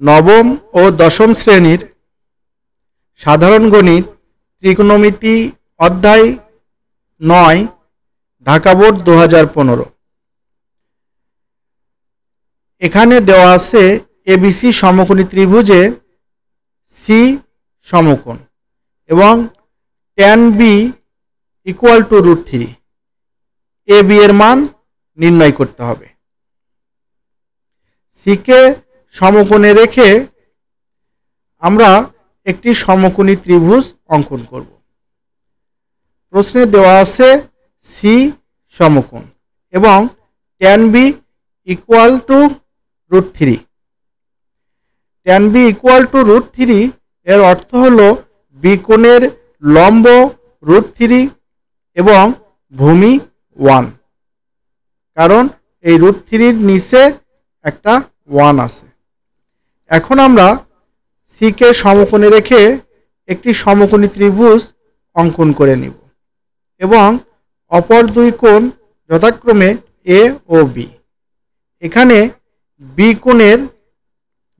নবম ও দশম শ্রেণির সাধারণ গণিত, ত্রিকোণমিতি অধ্যায় নয়, ঢাকা বোর্ড দু হাজার পনেরো। এখানে দেওয়া আছে এবিসি সমকোণী ত্রিভুজে সি সমকোণ এবং tan B equal to root three A B এর মান নির্ণয় করতে হবে। সিকে সমকোণে রেখে আমরা একটি সমকোণী ত্রিভুজ অঙ্কন করব। প্রশ্নে দেওয়া আছে সি সমকোণ এবং tan B equal to root three tan B equal to root three এর অর্থ হল বিকোণের লম্ব রুট থ্রি এবং ভূমি ওয়ান কারণ এই রুট থ্রির নিচে একটা ওয়ান আছে। এখন আমরা সিকে সমকোণে রেখে একটি সমকোণী ত্রিভুজ অঙ্কন করে নিব এবং অপর দুই কোণ যথাক্রমে এ ও বি এখানে বি কোণের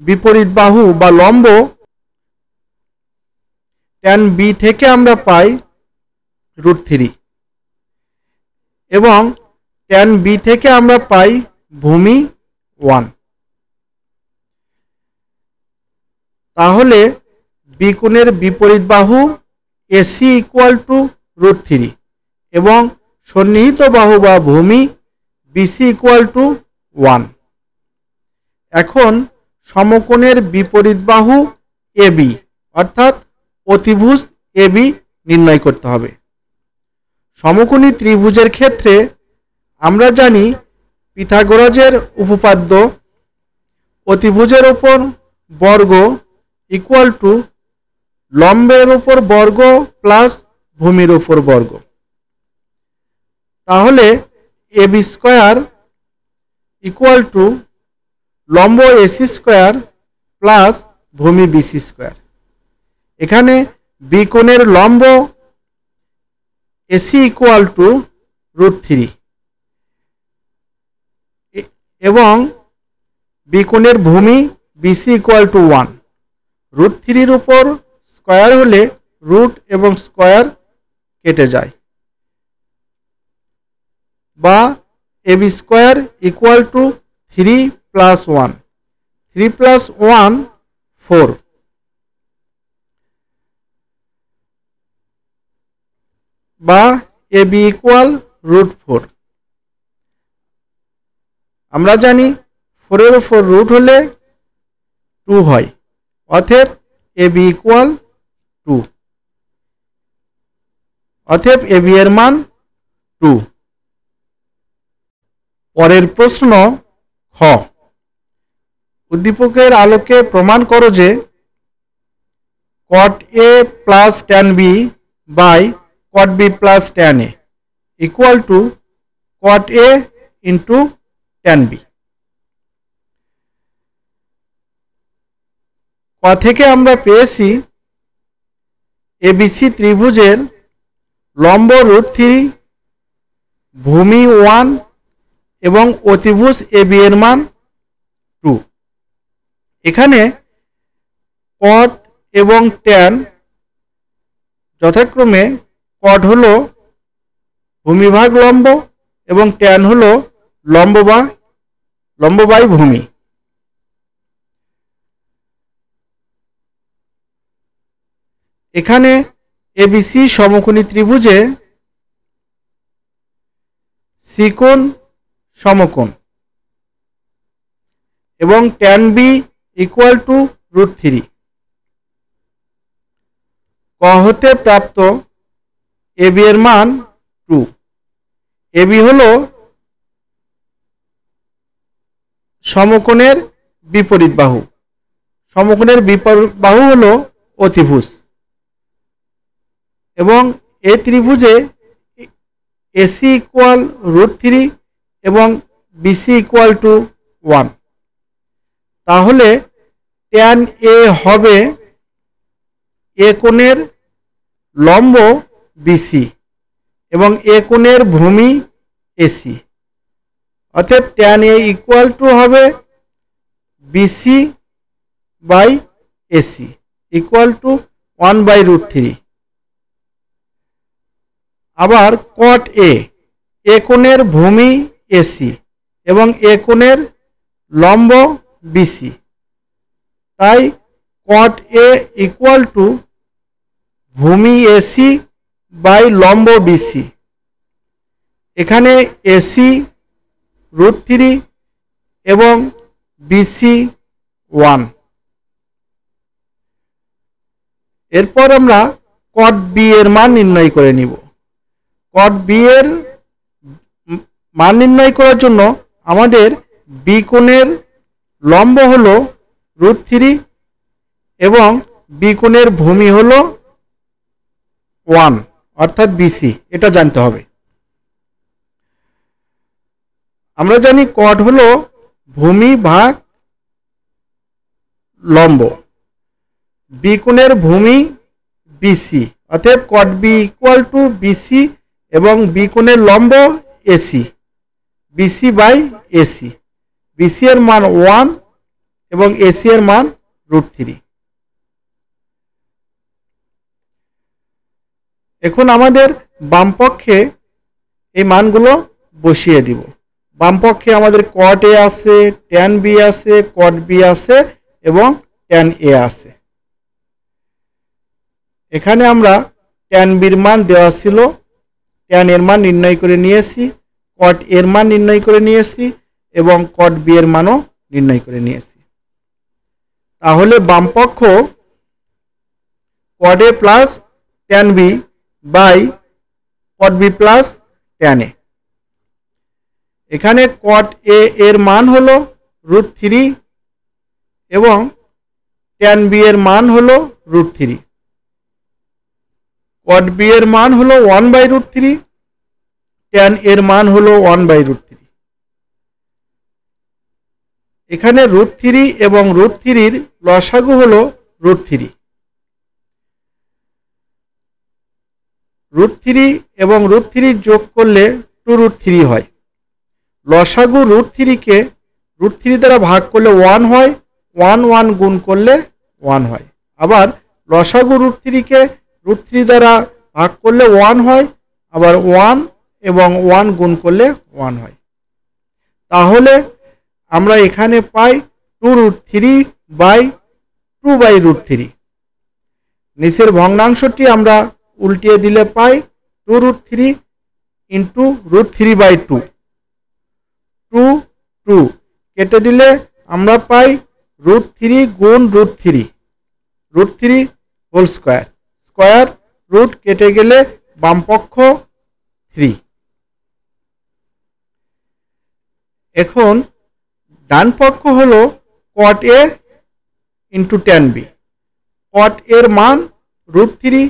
বিপরীত বাহু বা লম্ব ট্যান বি থেকে আমরা পাই রুট থ্রি এবং ট্যান বি থেকে আমরা পাই ভূমি ওয়ান তাহলে বিকোণের বিপরীত বাহু AC equal to root three এবং সন্নিহিত বাহু বা ভূমি বিসি ইকুয়াল টু ওয়ান এখন সমকোণের বিপরীত বাহু এবি অর্থাৎ অতিভুজ এবি নির্ণয় করতে হবে। সমকোণী ত্রিভুজের ক্ষেত্রে আমরা জানি পিথাগোরাজের উপপাদ্য অতিভুজের ওপর বর্গ ইকুয়াল টু লম্বের উপর বর্গ প্লাস ভূমির উপর বর্গ। তাহলে A B square equal to লম্ব এসি স্কোয়ার প্লাস ভূমি বিসি স্কোয়ার এখানে বিকোণের লম্ব AC equal to root three এবং বিকোণের ভূমি BC equal to one root থ্রির উপর স্কোয়ার হলে রুট এবং স্কোয়ার কেটে যায়। বা A B square equal to three plus one three plus one four বা A B equal root four আমরা জানি ফোরের ওপর রুট হলে টু হয়। অথেব এ বি ইকুয়াল টু অথেব এ বি এর মান টু। পরের প্রশ্ন খ। উদ্দীপকের আলোকে প্রমাণ করো যে cot A plus tan B by cot B plus tan A equal to cot A into tan B ক থেকে আমরা পেয়েছি এবিসি ত্রিভুজের লম্ব রুট থ্রি, ভূমি ওয়ান এবং অতিভুজ এ বি এর মান টু। এখানে কট এবং ট্যান যথাক্রমে কট হল ভূমিভাগ লম্ব এবং ট্যান হল লম্ব বা, লম্ব ভূমি। এখানে এবিসি সমকোণী ত্রিভুজে সিকোণ সমকোণ এবং tan B equal to root three ক হতে প্রাপ্ত এবি এর মান টু এবি হল সমকোণের বিপরীত বাহু। সমকোণের বিপরীত বাহু হল অতিভুজ। এবং এ ত্রিভুজে এসি ইকুয়াল রুট থ্রি এবং বিসি ইকুয়াল টু ওয়ান তাহলে ট্যান এ হবে এ কোণের লম্ব বিসি এবং এ কোণের ভূমি এসি অর্থাৎ ট্যান এ ইকুয়াল টু হবে BC by AC equal to one by root three আবার কট এ এ কোণের ভূমি এসি এবং এ কোণের লম্ব বিসি তাই কট এ ইকুয়াল টু ভূমি এসি বাই লম্ব বিসি এখানে এসি রুট থ্রি এবং বিসি ওয়ান এরপর আমরা কট বি এর মান নির্ণয় করে নিব। কট বি এর মান নির্ণয় করার জন্য আমাদের বি কোণের লম্ব হলো রুট থ্রি এবং বি কোণের ভূমি হলো ওয়ান, অর্থাৎ বিসি এটা জানতে হবে। আমরা জানি কট হলো ভূমি ভাগ লম্ব। বিকোণের ভূমি বিসি অতএব cot B equal to BC এবং বিকোণের লম্ব AC BC by AC BC এর মান ওয়ান এবং এসি এর মান রুট থ্রি এখন আমাদের বামপক্ষে এই মানগুলো বসিয়ে দিব। বামপক্ষে আমাদের কট এ আছে ট্যান বি আছে কট বি আছে এবং ট্যান এ আছে। এখানে আমরা ট্যান বির মান দেওয়া ছিল ট্যান এর মান নির্ণয় করে নিয়েছি কট এর মান নির্ণয় করে নিয়েছি এবং কট বি এর মানও নির্ণয় করে নিয়েছি। তাহলে বামপক্ষ cot A plus tan B by cot B plus tan A এখানে কট এ এর মান হলো রুট থ্রি এবং ট্যান বি এর মান হলো রুট থ্রি কট বি এর মান হলো one by root three tan এর মান হলো ওয়ান বাই রুট থ্রি এখানে রুট থ্রি এবং রুট থ্রির লসাগু হলো রুট থ্রি রুট থ্রি এবং রুট থ্রি যোগ করলে টু রুট থ্রি হয়। লসাগু রুট থ্রিকে রুট থ্রি দ্বারা ভাগ করলে ওয়ান হয় ওয়ান ওয়ান গুণ করলে ওয়ান হয়। আবার লসাগু রুট থ্রিকে রুট থ্রি দ্বারা ভাগ করলে ওয়ান হয়, আবার ওয়ান এবং ওয়ান গুণ করলে ওয়ান হয়। তাহলে আমরা এখানে পাই two root three by two by root three. নিচের ভগ্নাংশটি আমরা উল্টিয়ে দিলে পাই two root three into root three by two. Two two কেটে দিলে আমরা পাই রুট থ্রি গুণ root three root three whole square. Square root কেটে গেলে বামপক্ষ থ্রি এখন ডান পক্ষ হল cot A into tan B cot এর মান রুট থ্রি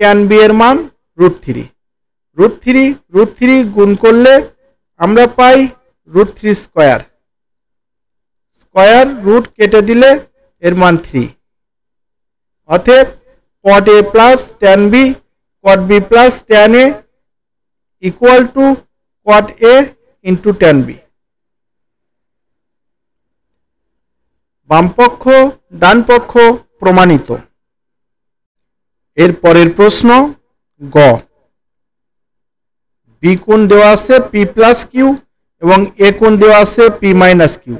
ট্যান বি এর মান root three root three root three গুণ করলে আমরা পাই root three square square root কেটে দিলে এর মান থ্রি অতএব cot A plus tan B cot B plus tan A equal to cot A into tan B বামপক্ষ ডান পক্ষ প্রমাণিত। এর পরের প্রশ্ন, গ। বি কোণ দেওয়া আছে? পি প্লাস কিউ এবং এ কোণ দেওয়া আছে? পি মাইনাস কিউ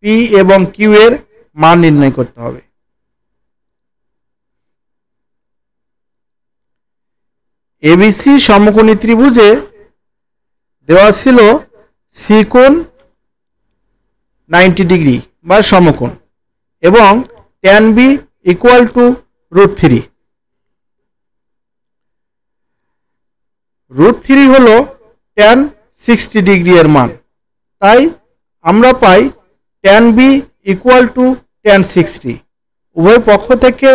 পি এবং কিউ এর মান নির্ণয় করতে হবে। এবিসি সমকোণী ত্রিভুজে দেওয়া ছিল সিকোণ নাইনটি ডিগ্রি বা সমকোণ এবং tan B equal to root three root three হল ট্যান সিক্সটি ডিগ্রি এর মান। তাই আমরা পাই tan B equal to tan sixty উভয় পক্ষ থেকে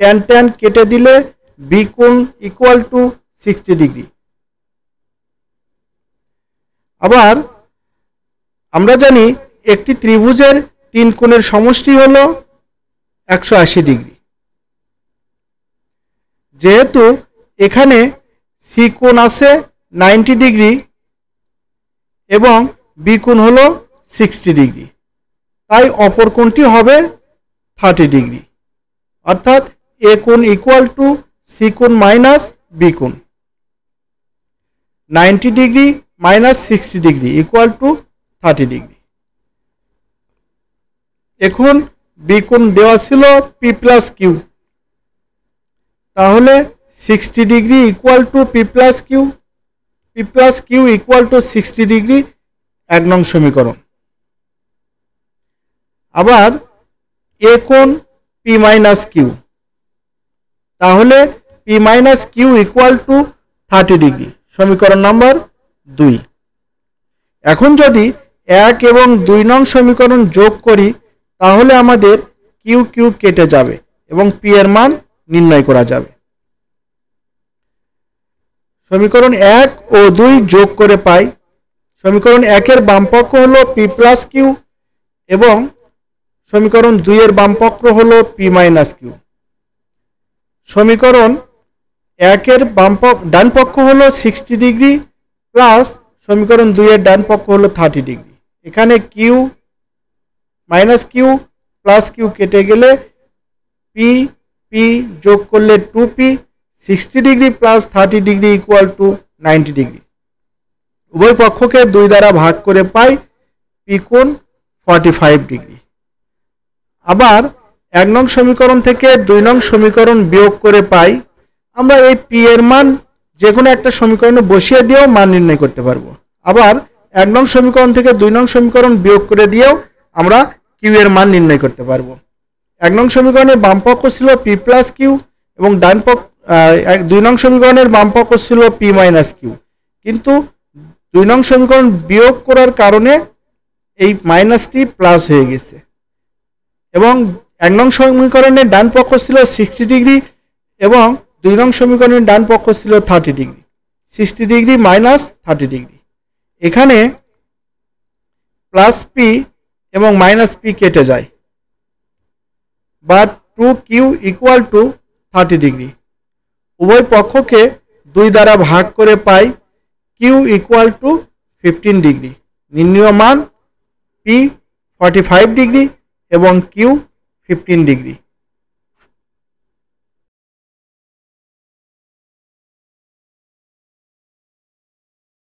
ট্যান ট্যান কেটে দিলে বি কোণ ইকুয়াল টু সিক্সটি ডিগ্রি। আবার আমরা জানি একটি ত্রিভুজের তিন কোণের সমষ্টি হল একশো আশি ডিগ্রি। যেহেতু এখানে সি কোণ আছে নাইনটি ডিগ্রি এবং বি কোণ হল সিক্সটি ডিগ্রি, তাই অপর কোণটি হবে থার্টি ডিগ্রি। অর্থাৎ এ কোণ ইকুয়াল টু সি কোণ মাইনাস বি কোণ। Ninety degree minus sixty degree equal to thirty degree. এখন বি কোণ দেওয়া ছিল পি প্লাস কিউ তাহলে sixty degree equal to P plus Q P plus Q equal to sixty degree, এক নং সমীকরণ। আবার এ কোণ পি মাইনাস কিউ তাহলে P minus Q equal to thirty degree. সমীকরণ নম্বর দুই। এখন যদি এক এবং দুই নং সমীকরণ যোগ করি, তাহলে আমাদের কিউ কিউ কেটে যাবে এবং পি এর মান নির্ণয় করা যাবে। সমীকরণ এক ও দুই যোগ করে পাই। সমীকরণ একের বামপক্ষ হলো পি প্লাস কিউ এবং সমীকরণ দুইয়ের বামপক্ষ হলো পি মাইনাস কিউ। সমীকরণ একের বাম ডান পক্ষ হলো সিক্সটি ডিগ্রি প্লাস সমীকরণ দুইয়ের ডান পক্ষ হলো থার্টি ডিগ্রি এখানে Q minus Q plus Q কেটে গেলে পি পি যোগ করলে two P sixty degree plus thirty degree equal to ninety degree উভয় পক্ষকে দুই দ্বারা ভাগ করে পাই পি কোণ ফর্টি ফাইভ ডিগ্রি আবার এক নং সমীকরণ থেকে দুই নং সমীকরণ বিয়োগ করে পাই আমরা এই পি এর মান যে কোনো একটা সমীকরণে বসিয়ে দিয়েও মান নির্ণয় করতে পারব। আবার এক নং সমীকরণ থেকে দুই নং সমীকরণ বিয়োগ করে দিয়েও আমরা কিউ এর মান নির্ণয় করতে পারব। এক নং সমীকরণের বাম পক্ষ ছিল পি প্লাস কিউ এবং ডান পক্ষ দুই নং সমীকরণের বাম পক্ষ ছিল পি মাইনাস কিউ কিন্তু দুই নং সমীকরণ বিয়োগ করার কারণে এই মাইনাসটি প্লাস হয়ে গেছে। এবং এক নং সমীকরণের ডান পক্ষ ছিল সিক্সটি ডিগ্রি এবং দুই নং সমীকরণের ডান পক্ষ ছিল thirty degree sixty degree minus thirty degree এখানে প্লাস পি এবং মাইনাস পি কেটে যায়। বা two Q equal to thirty degree উভয় পক্ষকে দুই দ্বারা ভাগ করে পাই Q equal to fifteen degree নির্ণীয় মান পি ফর্টি ফাইভ ডিগ্রি এবং কিউ ফিফটিন ডিগ্রি